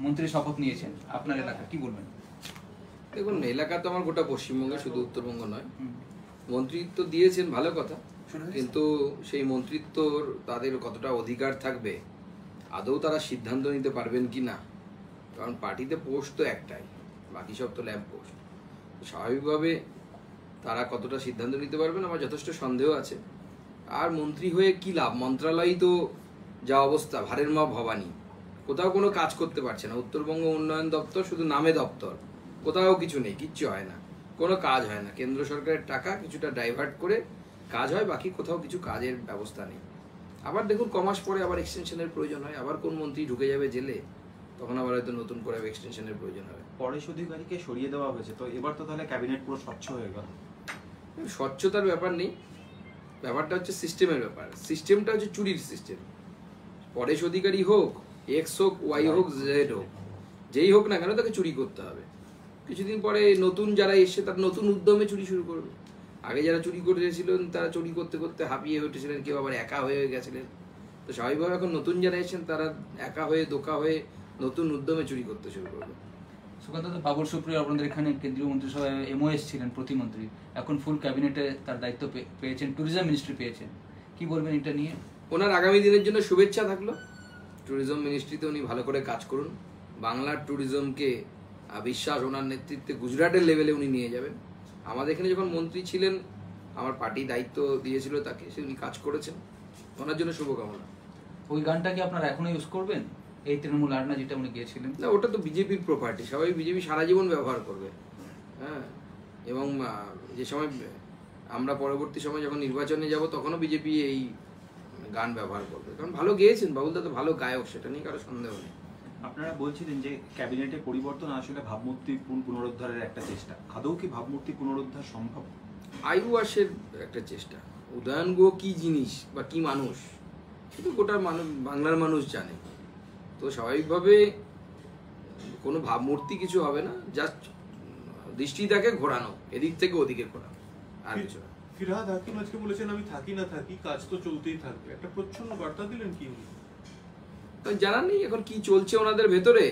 মন্ত্রী শপথ নিয়েছেন আপনার এলাকা কি বলবেন? দেখুন এলাকা তো আমার গোটা পশ্চিমবঙ্গে শুধু উত্তরবঙ্গ নয়। মন্ত্রিত্ব দিয়েছেন ভালো কথা। কিন্তু সেই মন্ত্রিত্বর তাদের কতটা অধিকার থাকবে আদৌ তারা সিদ্ধান্ত নিতে পারবেন কি না? কারণ পার্টিতে পোস্ট তো একটাই বাকি সব তো ল্যাম্প পোস্ট। স্বাভাবিকভাবে তারা কতটা সিদ্ধান্ত নিতে পারবেন আমার যথেষ্ট সন্দেহ আছে। আর মন্ত্রী হয়ে কি লাভ? মন্ত্রণালয় তো যা অবস্থা ভারের মা ভবানী। কোথাও কোনো কাজ করতে পারছে না। উত্তরবঙ্গ উন্নয়ন দপ্তর শুধু নামে দপ্তর। কোথাও কিছু নেই কিচ্ছু হয় না। কোনো কাজ হয় না। কেন্দ্র সরকারের টাকা কিছুটা ডাইভার্ট করে কাজ হয় বাকি কোথাও কিছু কাজের ব্যবস্থা নেই। আবার দেখুন কমাস পরে আবার এক্সটেনশনের প্রয়োজন হয়। আবার কোন মন্ত্রী ঢুকে যাবে জেলে তখন আবার হয়তো নতুন করে এক্সটেনশনের প্রয়োজন হবে। পরেশ অধিকারীকে সরিয়ে দেওয়া হয়েছে। তো এবার তো তাহলে ক্যাবিনেট পুরো স্বচ্ছ হয়ে গেল। স্বচ্ছতার ব্যাপার নেই। ব্যাপারটা হচ্ছে সিস্টেমের ব্যাপার। সিস্টেমটা হচ্ছে চুরির সিস্টেম পরেশ অধিকারী হোক এক্স হোক ওয়াই হোক জেড হোক যেই হোক না কেন তাকে চুরি করতে হবে। কিছুদিন পরে নতুন যারা এসছে তারা নতুন উদ্যমে চুরি শুরু করবে। আগে যারা চুরি করেছিলেন তারা চুরি করতে করতে হাঁপিয়ে উঠেছিলেন কেউ আবার একা হয়ে গেছিলেন। তো স্বাভাবিকভাবে এখন নতুন যারা এসেছেন তারা একা হয়ে দোকা হয়ে নতুন উদ্যমে চুরি করতে শুরু করবে। সুকান্ত দা, বাবুল সুপ্রিয় আপনাদের এখানে কেন্দ্রীয় মন্ত্রিসভায় এমওএস ছিলেন প্রতিমন্ত্রী। এখন ফুল ক্যাবিনেটে তার দায়িত্ব পেয়েছেন ট্যুরিজম মিনিস্ট্রি পেয়েছেন। কি বলবেন এটা নিয়ে? ওনার আগামী দিনের জন্য শুভেচ্ছা থাকল। ট্যুরিজম মিনিস্ট্রিতে উনি ভালো করে কাজ করুন। বাংলার ট্যুরিজমকে বিশ্বাস ওনার নেতৃত্বে গুজরাটের লেভেলে উনি নিয়ে যাবেন। আমাদের এখানে যখন মন্ত্রী ছিলেন আমার পার্টি দায়িত্ব দিয়েছিল তাকে সে উনি কাজ করেছেন। ওনার জন্য শুভকামনা। ওই গানটা কি আপনারা এখনও ইউজ করবেন? এই তৃণমূল আডনা যেটা উনি গিয়েছিলেন? না ওটা তো বিজেপির প্রপার্টি সবাই বিজেপি সারা জীবন ব্যবহার করবে। হ্যাঁ এবং যে সময় আমরা পরবর্তী সময় যখন নির্বাচনে যাব তখনও বিজেপি এই গান ব্যবহার করবে। কারণ ভালো গেয়েছেন বাবুলদা তো ভালো গায়ক সেটা নিয়ে কারও সন্দেহ নেই। আপনারা বলছিলেন যে ক্যাবিনেটে পরিবর্তন আসলে ভাবমূর্তি পুনরুদ্ধারের একটা চেষ্টা। আদৌ কি ভাবমূর্তি পুনরুদ্ধার সম্ভব? আইওয়াসের একটা চেষ্টা। উদয়ন গুহ কি জিনিস বা কি মানুষ? শুধু গোটা মানুষ বাংলার মানুষ জানে। তো স্বাভাবিকভাবে কোনো ভাবমূর্তি কিছু হবে না জাস্ট দৃষ্টিটাকে ঘোরানো এদিক থেকে ওদিকে ঘোরানো আর কিছু না। ফিরহাদ হাকিম আজকে বলেছেন আমি থাকি না থাকি কাজ তো চলতেই থাকবে। একটা প্রচ্ছন্ন বার্তা দিলেন কি? তো জানার নেই এখন কি চলছে ওনাদের ভেতরে।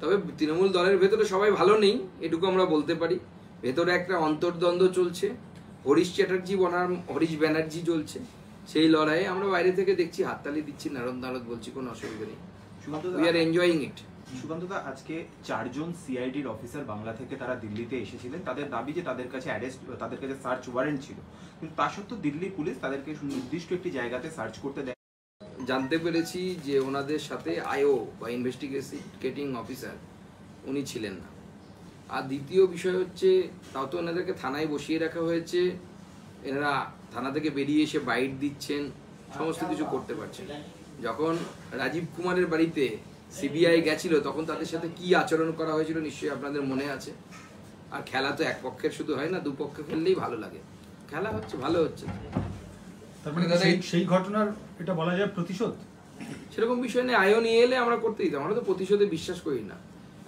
তবে তৃণমূল দলের ভেতরে সবাই ভালো নেই এটুকু আমরা বলতে পারি। ভেতরে একটা অন্তর্দ্বন্দ্ব চলছে। হরিশ চ্যাটার্জি বনাম হরিশ ব্যানার্জি চলছে সেই লড়াইয়ে আমরা বাইরে থেকে দেখছি হাততালি দিচ্ছি নারদ নারদ বলছি কোনো অসুবিধা নেই। We are enjoying it Sukanta দা আজকে চারজন সিআইডির অফিসার বাংলা থেকে তারা দিল্লিতে এসেছিলেন। তাদের দাবি যে তাদের কাছে অ্যারেস্ট তাদের কাছে সার্চ ওয়ারেন্ট ছিল। কিন্তু তা সত্ত্বেও দিল্লি পুলিশ তাদেরকে নির্দিষ্ট একটি জায়গাতে সার্চ করতে দেয়। জানতে পেরেছি যে ওনাদের সাথে আইও বা ইনভেস্টিগেটিং অফিসার উনি ছিলেন না। আর দ্বিতীয় বিষয় হচ্ছে তাও তো ওনাদেরকে থানায় বসিয়ে রাখা হয়েছে। এনারা থানা থেকে বেরিয়ে এসে বাইট দিচ্ছেন। সমস্ত কিছু করতে পারছেন যখন রাজীব কুমারের বাড়িতে সিবিআই গেছিল তখন তাদের সাথে কি আচরণ করা হয়েছিল নিশ্চয়ই আপনাদের মনে আছে? আর খেলা তো এক পক্ষের শুধু হয় না দুপক্ষে খেললেই ভালো লাগে। খেলা হচ্ছে ভালো হচ্ছে। তার মানে সেই ঘটনার এটা বলা যায় প্রতিশোধ? সেরকম বিষয় নিয়ে এলে আমরা করতে দিতাম আমরা তো প্রতিশোধে বিশ্বাস করি না।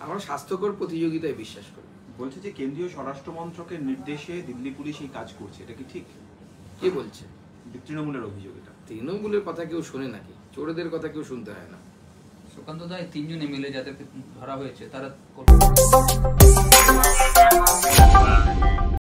আমরা স্বাস্থ্যকর প্রতিযোগিতায় বিশ্বাস করি। বলছে যে কেন্দ্রীয় স্বরাষ্ট্র মন্ত্রকের নির্দেশে দিল্লি পুলিশ এই কাজ করছে এটা কি ঠিক? কে বলছে? তৃণমূলের অভিযোগ এটা। তৃণমূলের কথা কেউ শোনে নাকি? চোরেদের কথা কেউ শুনতে হয় না। সুকান্ত দায় তিনজনে এমএলএ যাদেরকে ধরা হয়েছে তারা